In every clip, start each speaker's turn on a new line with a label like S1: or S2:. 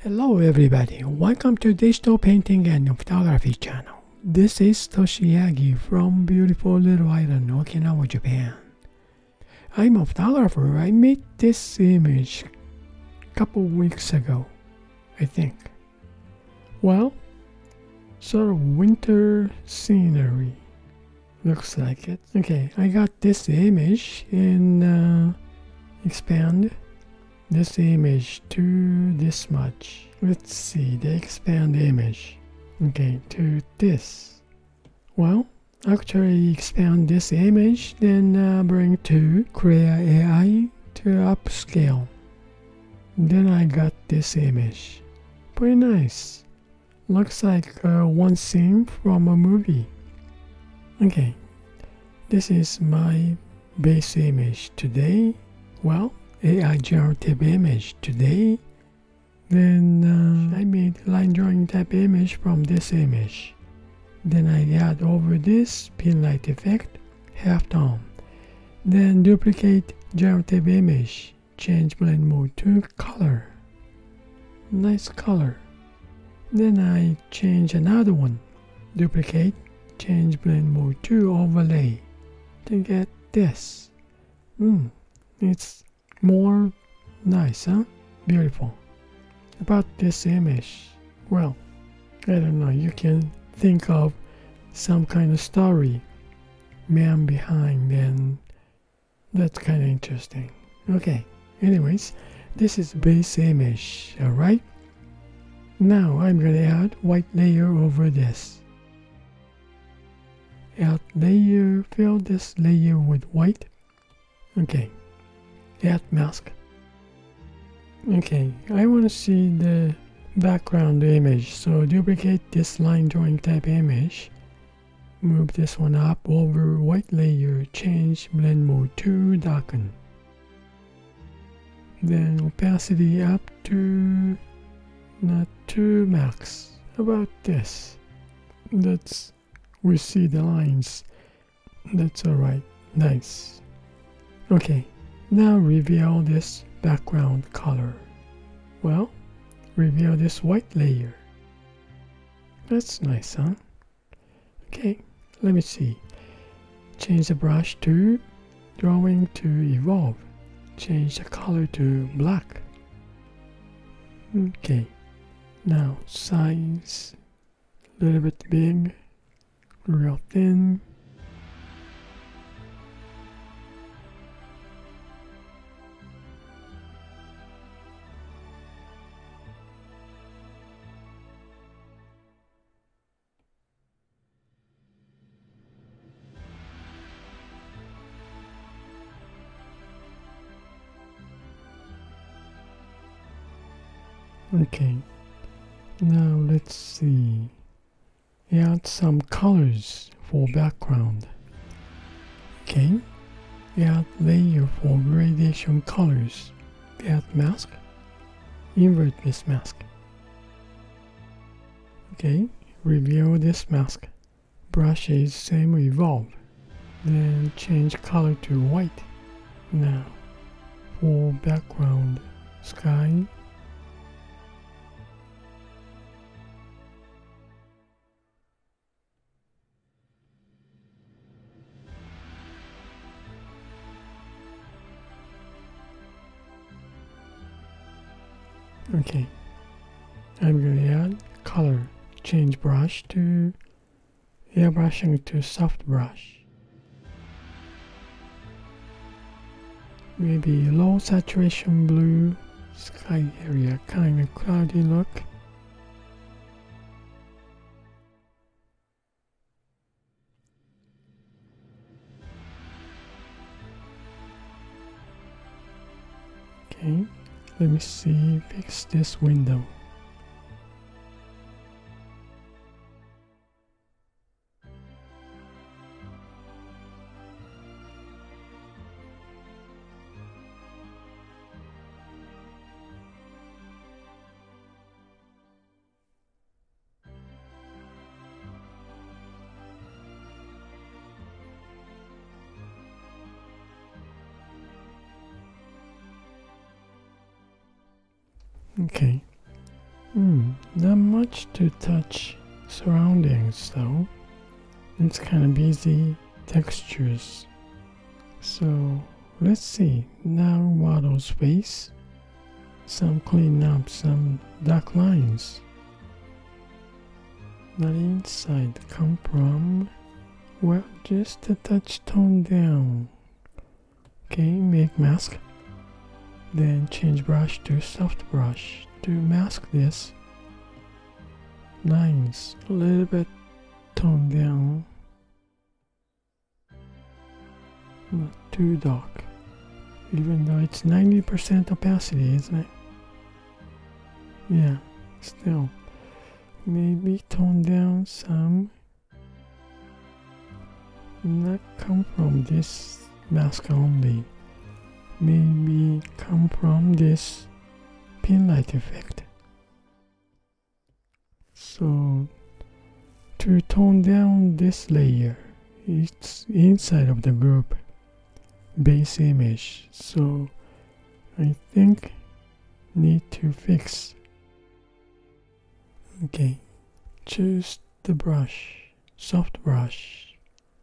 S1: Hello everybody, welcome to Digital Painting and Photography channel. This is Toshiaki from beautiful little island Okinawa, Japan. I'm a photographer. I made this image a couple weeks ago, I think. Well, sort of winter scenery. Looks like it. Okay, I got this image in uh, expand this image to this much. Let's see, they expand the image. Okay, to this. Well, actually expand this image, then uh, bring to Krea AI to upscale. Then I got this image. Pretty nice. Looks like uh, one scene from a movie. Okay, this is my base image today. Well, AI generative image today. Then uh, I made line drawing type image from this image. Then I add over this pin light effect, half tone. Then duplicate generative image, change blend mode to color. Nice color. Then I change another one, duplicate, change blend mode to overlay to get this. Hmm, it's more nice, huh? Beautiful. About this image, well, I don't know, you can think of some kind of story, man behind, and that's kind of interesting. Okay, anyways, this is base image, alright? Now I'm gonna add white layer over this. Add layer, fill this layer with white. Okay, add mask. Okay, I want to see the background image, so duplicate this line drawing type image. Move this one up over white layer, change blend mode to darken. Then opacity up to not to max. About this. That's we see the lines. That's alright. Nice. Okay, now reveal this background color. Well, reveal this white layer. That's nice, huh? Okay, let me see. Change the brush to drawing to evolve. Change the color to black. Okay, now size a little bit big, real thin. Okay, now let's see. Add some colors for background. Okay, add layer for gradation colors. Add mask. Invert this mask. Okay, reveal this mask. Brushes same evolve. Then change color to white. Now, for background, sky Okay, I'm going to add color, change brush to airbrushing to soft brush. Maybe low saturation blue, sky area, kind of cloudy look. Okay, let me see, fix this window. Okay, Hmm, not much to touch surroundings though. It's kind of busy textures. So let's see. Now model's face. Some clean up some dark lines. Not inside come from well just a touch tone down. Okay, make mask. Then change brush to soft brush to mask this. Lines a little bit toned down. Not too dark. Even though it's 90% opacity, isn't it? Yeah, still. Maybe tone down some. Not come from this mask only. Maybe come from this pin light effect. So to tone down this layer, it's inside of the group base image. So I think need to fix. Okay, choose the brush, soft brush,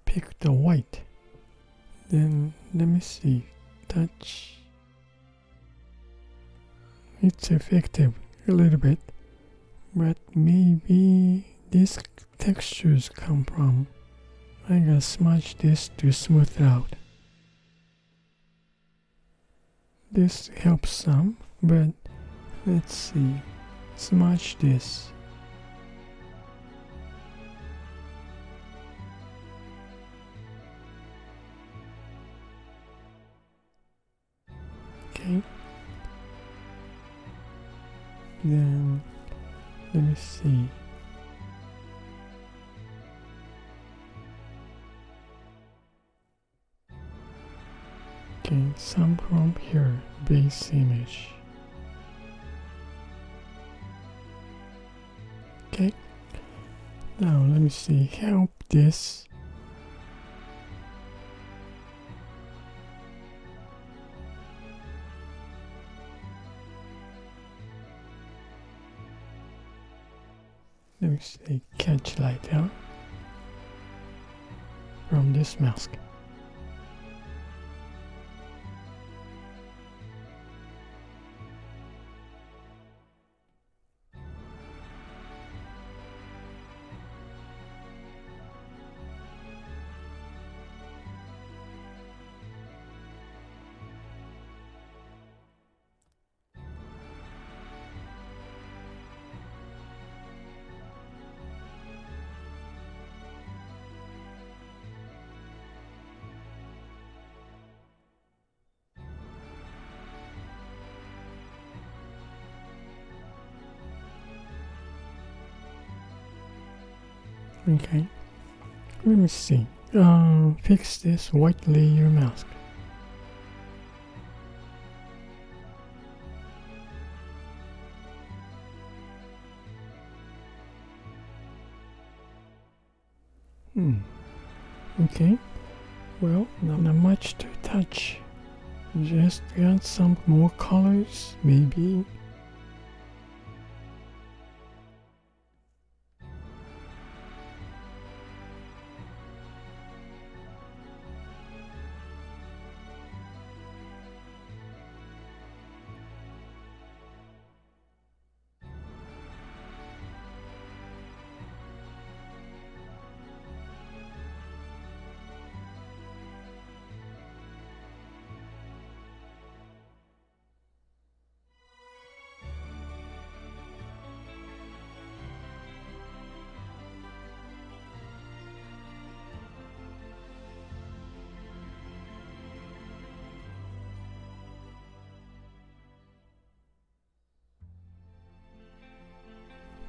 S1: pick the white. Then let me see, touch. It's effective a little bit, but maybe these textures come from. I gotta smudge this to smooth out. This helps some, but let's see. Smudge this. Okay. Then let me see. Okay, some from here, base image. Okay, now let me see, help this. Me catch light out from this mask. Okay, let me see. Uh, fix this white layer mask. Hmm. Okay. Well, not, not much to touch. Just add some more colors, maybe.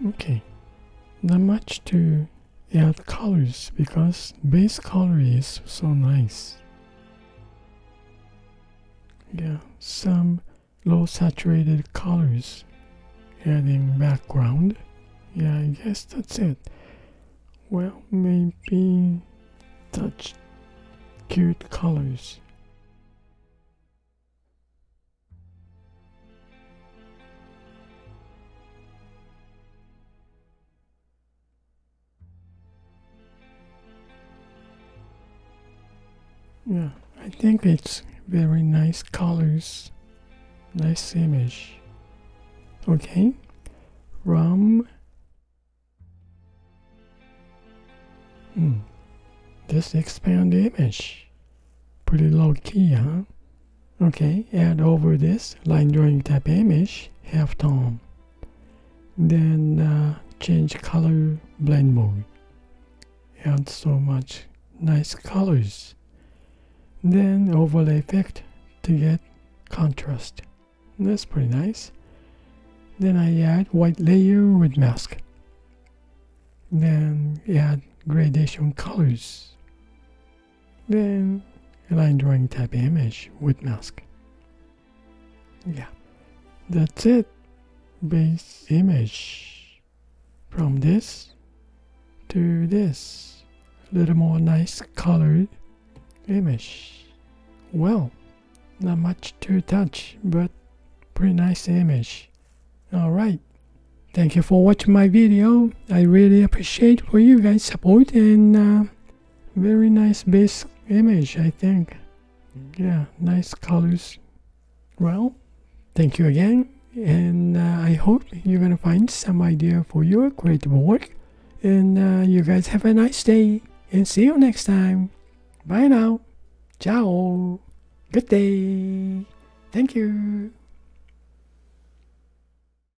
S1: Okay, not much to add colors because base color is so nice. Yeah, some low saturated colors adding background. Yeah, I guess that's it. Well, maybe touch cute colors. Yeah, I think it's very nice colors, nice image. Okay, from hmm, this expand image, pretty low key, huh? Okay, add over this line drawing type image, half tone. Then uh, change color blend mode. Add so much nice colors. Then overlay effect to get contrast. That's pretty nice. Then I add white layer with mask. Then add gradation colors. Then line drawing type image with mask. Yeah, that's it. Base image from this to this. A little more nice colored image. Well, not much to touch, but pretty nice image. Alright. Thank you for watching my video. I really appreciate for you guys support and uh, very nice base image, I think. Yeah, nice colors. Well, thank you again. And uh, I hope you're to find some idea for your creative work. And uh, you guys have a nice day. And see you next time. Bye now. Ciao. Good day. Thank you.